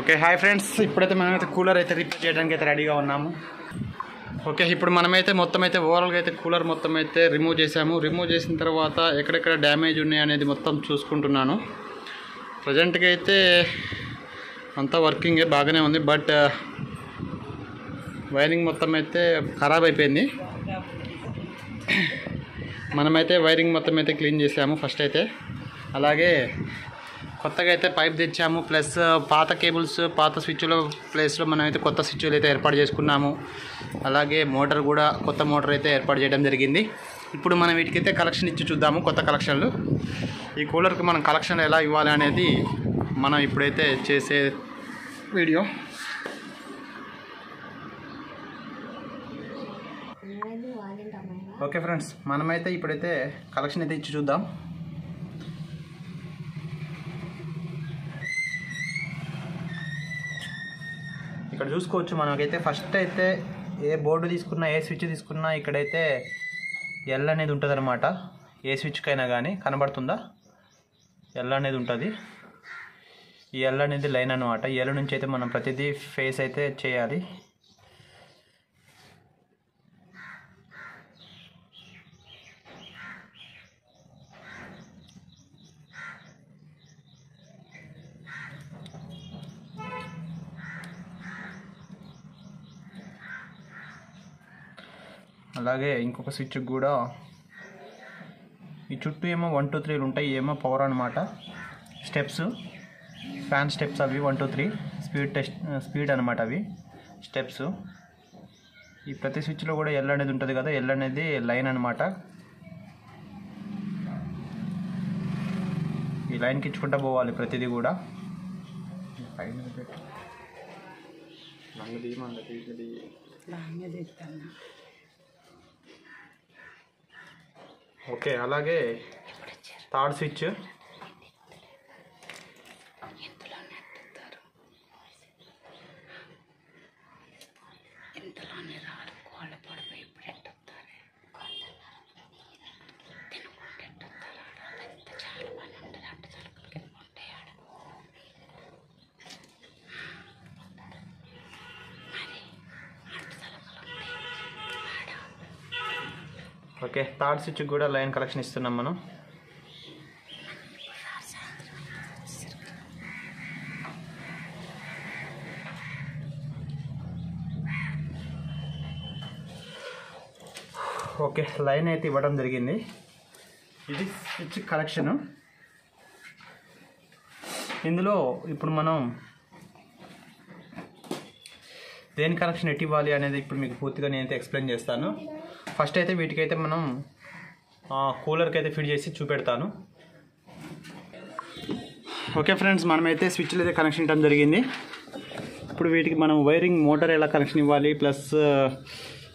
Okay hi friends ఇప్పుడైతే మనమైతే cooler అయితే రిపేర్ చేయడానికి అయితే రెడీగా ఉన్నాము. ఓకే ఇప్పుడు మనమైతే మొత్తం అయితే ఓవరాల్గా అయితే కూలర్ మొత్తం అయితే రిమూవ్ చేసాము రిమూవ్ చేసిన తర్వాత ఎక్కడెక్కడ డ్యామేజ్ ఉన్నాయి అనేది మొత్తం చూసుకుంటున్నాను. ప్రజెంట్గా అయితే అంతా వర్కింగే బాగానే ఉంది. బట్ వైరింగ్ మొత్తం అయితే ఖరాబ్ అయిపోయింది. మనమైతే వైరింగ్ మొత్తం అయితే క్లీన్ చేసాము ఫస్ట్ అయితే. అలాగే కొత్తగా అయితే పైప్ తెచ్చాము ప్లస్ పాత కేబుల్స్ పాత స్విచ్ల ప్లేస్లో మనం అయితే కొత్త స్విచ్లు అయితే ఏర్పాటు చేసుకున్నాము. అలాగే మోటార్ కూడా కొత్త మోటార్ అయితే ఏర్పాటు చేయడం జరిగింది. ఇప్పుడు మనం వీటికైతే కలెక్షన్ ఇచ్చి చూద్దాము కొత్త కలెక్షన్లు. ఈ కూలర్కి మనం కలెక్షన్ ఎలా ఇవ్వాలి అనేది మనం ఇప్పుడైతే చేసే వీడియో. ఓకే ఫ్రెండ్స్ మనమైతే ఇప్పుడైతే కలెక్షన్ అయితే ఇచ్చి చూద్దాం. ఇక్కడ చూసుకోవచ్చు. మనకైతే ఫస్ట్ అయితే ఏ బోర్డు తీసుకున్నా ఏ స్విచ్ తీసుకున్నా ఇక్కడైతే ఎల్ అనేది ఉంటుంది అనమాట ఏ స్విచ్కైనా కానీ కనబడుతుందా? ఎల్ అనేది ఉంటుంది. ఈ ఎల్ అనేది లైన్ అనమాట ఎల్ నుంచి అయితే మనం ప్రతిదీ ఫేస్ అయితే చేయాలి. అలాగే ఇంకొక స్విచ్ కూడా. ఈ చుట్టూ ఏమో వన్ టూ త్రీలు ఉంటాయి. ఏమో పవర్ అనమాట స్టెప్స్ ఫ్యాన్ స్టెప్స్ అవి one two three speed test speed అనమాట అవి. స్టెప్స్ ఈ ప్రతి స్విచ్లో కూడా ఎల్ అనేది ఉంటుంది కదా. ఎల్ అనేది లైన్ అనమాట ఈ లైన్కి ఇచ్చుకుంటూ పోవాలి ప్రతిదీ కూడా పెట్టు. లంగది, మంగది, ఇది. ఓకే అలాగే third switch. Okay third switch కూడా లైన్ కలెక్షన్ ఇస్తున్నాం మనం. ఓకే లైన్ అయితే ఇవ్వడం జరిగింది. ఇది స్విచ్ కలెక్షను. ఇందులో ఇప్పుడు మనం దేని కనెక్షన్ ఎట్టి ఇవ్వాలి అనేది ఇప్పుడు మీకు పూర్తిగా నేనైతే ఎక్స్ప్లెయిన్ చేస్తాను. ఫస్ట్ అయితే వీటికైతే మనం కూలర్కి అయితే ఫిట్ చేసి చూపెడతాను. ఓకే ఫ్రెండ్స్ మనమైతే స్విచ్లు అయితే కనెక్షన్ ఇవ్వడం జరిగింది. ఇప్పుడు వీటికి మనం వైరింగ్ మోటార్ ఎలా కనెక్షన్ ఇవ్వాలి ప్లస్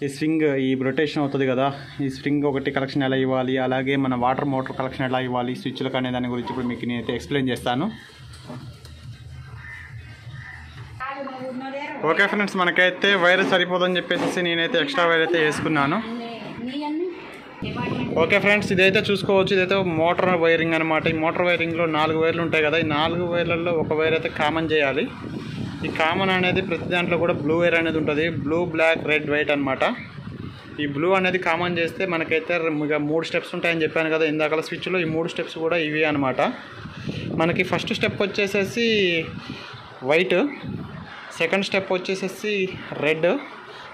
ఈ స్వింగ్ ఈ రొటేషన్ అవుతుంది కదా ఈ స్ప్రింగ్ ఒకటి కనెక్షన్ ఎలా ఇవ్వాలి అలాగే మన వాటర్ మోటార్ కనెక్షన్ ఎలా ఇవ్వాలి స్విచ్లకు అనే దాని గురించి ఇప్పుడు మీకు నేనైతే ఎక్స్ప్లెయిన్ చేస్తాను. ఓకే ఫ్రెండ్స్ మనకైతే వైర్ సరిపోదని చెప్పేసి నేనైతే ఎక్స్ట్రా వైర్ అయితే వేసుకున్నాను. ఓకే ఫ్రెండ్స్ ఇదైతే చూసుకోవచ్చు. ఇదైతే మోటార్ వైరింగ్ అనమాట ఈ మోటార్ వైరింగ్లో నాలుగు వైర్లు ఉంటాయి కదా. ఈ నాలుగు వైర్లలో ఒక వైర్ అయితే కామన్ చేయాలి. ఈ కామన్ అనేది ప్రతి దాంట్లో కూడా బ్లూ వైర్ అనేది ఉంటుంది. బ్లూ బ్లాక్ రెడ్ వైట్ అనమాట ఈ బ్లూ అనేది కామన్ చేస్తే మనకైతే ఇక మూడు స్టెప్స్ ఉంటాయని చెప్పాను కదా. ఇందాకల స్విచ్లో ఈ మూడు స్టెప్స్ కూడా ఇవి అనమాట మనకి ఫస్ట్ స్టెప్ వచ్చేసేసి వైట్ సెకండ్ స్టెప్ వచ్చేసేసి రెడ్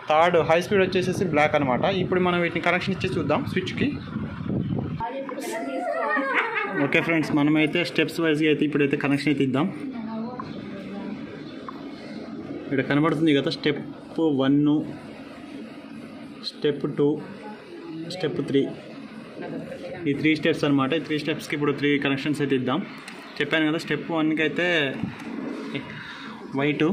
థర్డ్ హై స్పీడ్ వచ్చేసేసి బ్లాక్ అనమాట ఇప్పుడు మనం వీటిని కనెక్షన్ ఇచ్చి చూద్దాం స్విచ్కి. ఓకే ఫ్రెండ్స్ మనమైతే స్టెప్స్ వైజ్గా అయితే ఇప్పుడైతే కనెక్షన్ అయితే ఇద్దాం. ఇక్కడ కనబడుతుంది కదా step one step two step three. ఈ త్రీ స్టెప్స్ అనమాట ఈ త్రీ స్టెప్స్కి ఇప్పుడు త్రీ కనెక్షన్స్ అయితే ఇద్దాం. చెప్పాను కదా స్టెప్ వన్కి అయితే వైటు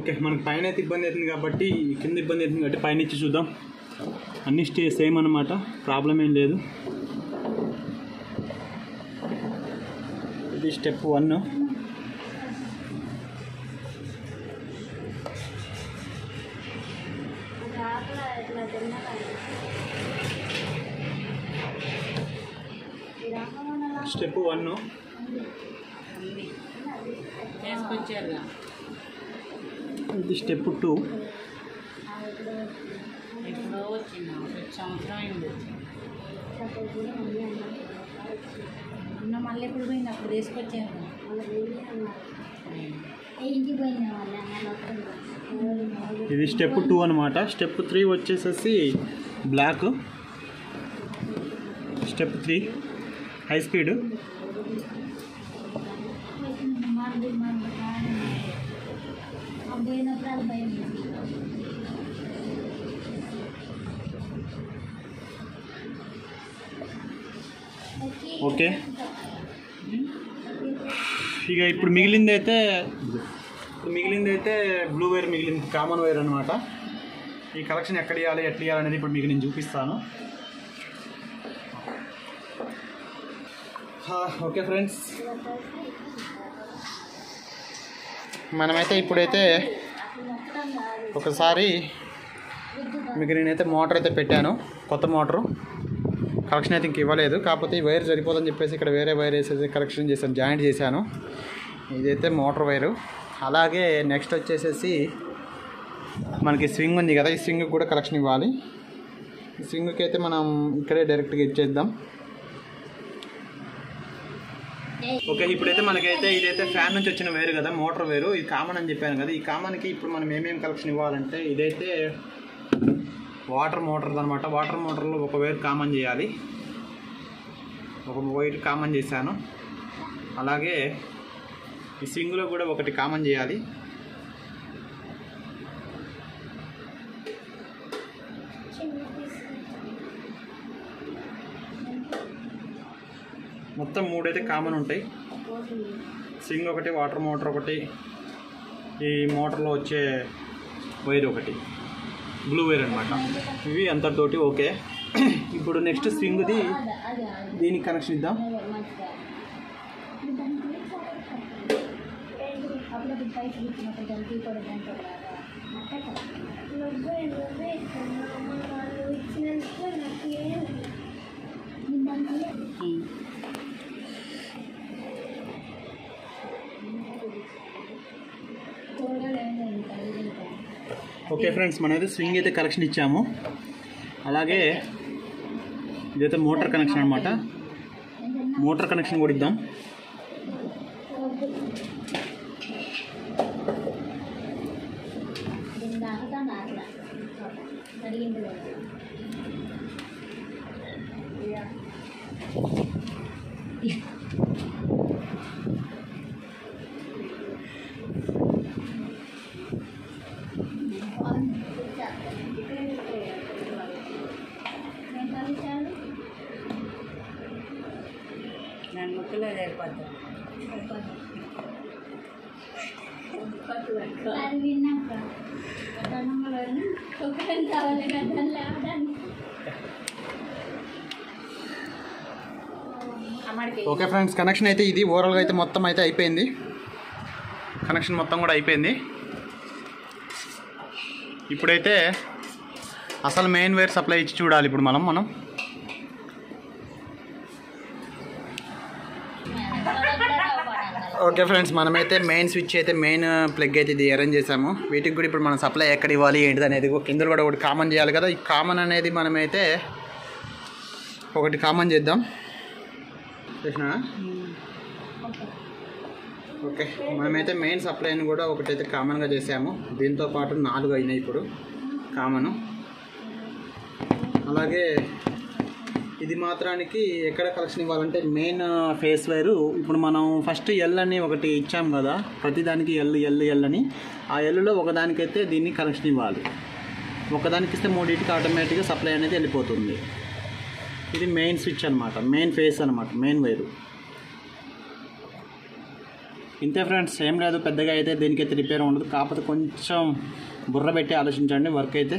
ఓకే మనకి పైన అయితే ఇబ్బంది అవుతుంది కాబట్టి కింద ఇబ్బంది అవుతుంది కాబట్టి పైన ఇచ్చి చూద్దాం. అన్ని స్టే సేమ్ అనమాట ప్రాబ్లం ఏం లేదు. ఇది స్టెప్ వన్. Step one. ఇది స్టెప్ టూ. మళ్ళీ ఎప్పుడు పోయింది అప్పుడు వాళ్ళ ఇది స్టెప్ టూ అనమాట స్టెప్ త్రీ వచ్చేసేసి black. Step three. High speed. Okay. ఇక ఇప్పుడు మిగిలింది అయితే ఇప్పుడు మిగిలింది అయితే బ్లూ వైర్ మిగిలింది కామన్ వైర్ అనమాట ఈ కలెక్షన్ ఎక్కడ ఇవ్వాలి ఎట్లా ఇవ్వాలి అనేది ఇప్పుడు మీకు నేను చూపిస్తాను. ఓకే ఫ్రెండ్స్ మనమైతే ఇప్పుడైతే ఒకసారి మీకు నేనైతే మోటార్ అయితే పెట్టాను కొత్త మోటారు కలెక్షన్ అయితే ఇంక ఇవ్వలేదు. కాకపోతే ఈ వైర్ సరిపోదని చెప్పేసి ఇక్కడ వేరే వైర్ వేసేసి కలెక్షన్ చేశాను జాయింట్ చేశాను. ఇదైతే మోటార్ వైరు. అలాగే నెక్స్ట్ వచ్చేసేసి మనకి స్వింగ్ ఉంది కదా ఈ స్వింగ్ కూడా కలెక్షన్ ఇవ్వాలి. ఈ స్వింగ్కి అయితే మనం ఇక్కడే డైరెక్ట్గా ఇచ్చేద్దాం. ఓకే ఇప్పుడైతే మనకైతే ఇదైతే ఫ్యాన్ నుంచి వచ్చిన వేరు కదా మోటార్ వేరు. ఇది కామన్ అని చెప్పాను కదా ఈ కామన్కి ఇప్పుడు మనం ఏమేమి కలెక్షన్ ఇవ్వాలంటే ఇదైతే వాటర్ మోటార్ అనమాట వాటర్ మోటార్లో ఒక వైర్ కామన్ చేయాలి. ఒక వైర్ కామన్ చేశాను. అలాగే ఈ సింగులో కూడా ఒకటి కామన్ చేయాలి. మొత్తం మూడైతే కామన్ ఉంటాయి. సింగ్ ఒకటి వాటర్ మోటార్ ఒకటి ఈ మోటార్లో వచ్చే వైర్ ఒకటి. బ్లూ వేర్ అనమాట ఇవి అంతటితోటి ఓకే. ఇప్పుడు నెక్స్ట్ స్వింగ్ది దీనికి కనెక్షన్ ఇద్దాం? అప్పుడు పైకి ఇచ్చినప్పుడు దానికి కూడా దాంట్లో ఓకే ఫ్రెండ్స్ మనమైతే స్వింగ్ అయితే కనెక్షన్ ఇచ్చాము అలాగే ఇదైతే మోటార్ కనెక్షన్ అనమాట మోటార్ కనెక్షన్ కూడా ఇద్దాం Yeah. నన్ను ముక్కులో సరిపోతుంది అది విన్నాక ధనంలో ఒకటి కావాలి కదా లేవడానికి అమ్మడికి. ఓకే ఫ్రెండ్స్ కనెక్షన్ అయితే ఇది. ఓవరాల్గా అయితే మొత్తం అయితే అయిపోయింది. కనెక్షన్ మొత్తం కూడా అయిపోయింది. ఇప్పుడైతే అసలు మెయిన్ వైర్ సప్లై ఇచ్చి చూడాలి ఇప్పుడు మనం మనం. ఓకే ఫ్రెండ్స్ మనమైతే మెయిన్ స్విచ్ అయితే మెయిన్ ప్లగ్ uh, అయితే ఇది అరేంజ్ చేసాము వీటికి కూడా ఇప్పుడు మనం సప్లై ఎక్కడ ఇవ్వాలి ఏంటిది అనేది కింద కూడా ఒకటి కామన్ చేయాలి కదా. ఈ కామన్ అనేది మనమైతే ఒకటి కామన్ చేద్దాం. చూసినా ఓకే మనమైతే మెయిన్ సప్లైని కూడా ఒకటైతే కామన్గా చేసాము దీంతో పాటు నాలుగు అయినాయి ఇప్పుడు. కామన్ అలాగే ఇది మాత్రానికి ఎక్కడ కలెక్షన్ ఇవ్వాలంటే మెయిన్ ఫేస్ వేరు. ఇప్పుడు మనం ఫస్ట్ ఎల్ అని ఒకటి ఇచ్చాం కదా ప్రతిదానికి ఎల్ ఎల్ ఎల్ అని. ఆ ఎల్లులో ఒకదానికైతే దీన్ని కనెక్షన్ ఇవ్వాలి. ఒకదానికి ఇస్తే మూడింటికి ఆటోమేటిక్గా సప్లై అనేది వెళ్ళిపోతుంది. ఇది మెయిన్ స్విచ్ అనమాట మెయిన్ ఫేస్ అనమాట మెయిన్ వైరు. ఇంతే ఫ్రెండ్స్ ఏం లేదు పెద్దగా అయితే దీనికైతే రిపేర్ ఉండదు. కాకపోతే కొంచెం బుర్ర పెట్టి ఆలోచించండి వర్క్ అయితే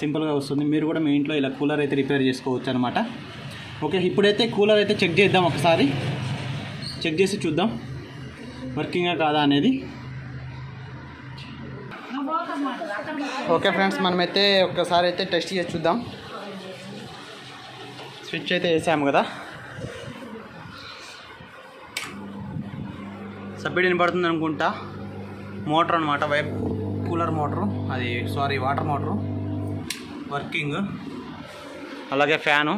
సింపుల్గా వస్తుంది. మీరు కూడా మీ ఇంట్లో ఇలా కూలర్ అయితే రిపేర్ చేసుకోవచ్చు అనమాట ఓకే ఇప్పుడైతే కూలర్ అయితే చెక్ చేద్దాం ఒకసారి. చెక్ చేసి చూద్దాం. వర్కింగా కాదా అనేది. ఓకే ఫ్రెండ్స్ మనమైతే ఒక్కసారి అయితే టెస్ట్ చేసి చూద్దాం. స్విచ్ అయితే వేసాము కదా. సబ్బిడిని పడుతుంది అనుకుంటా. మోటార్ అనమాట వైప్ కూలర్ మోటరు. అది సారీ వాటర్ మోటరు. వర్కింగ్. అలాగే fan.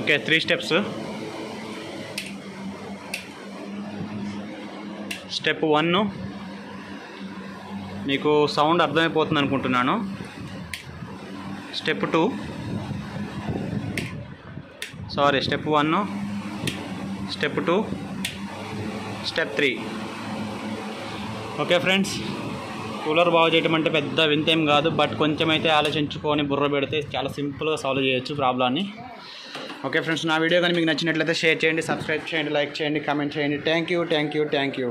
Okay three steps step one మీకు సౌండ్ అర్థమైపోతుంది అనుకుంటున్నాను. Step two sorry step one step two step three. Okay friends cooler బాగు చేయటం అంటే పెద్ద వింతేం కాదు బట్ కొంచెం అయితే ఆలోచించుకొని బుర్ర పెడితే చాలా సింపుల్గా సాల్వ్ చేయొచ్చు ప్రాబ్లాన్ని ఓకే ఫ్రెండ్స్ నా వీడియో కానీ మీకు నచ్చినట్లయితే షేర్ చేయండి సబ్స్క్రైబ్ చేయండి లైక్ చేయండి కామెంట్ చేయండి. Thank you thank you thank you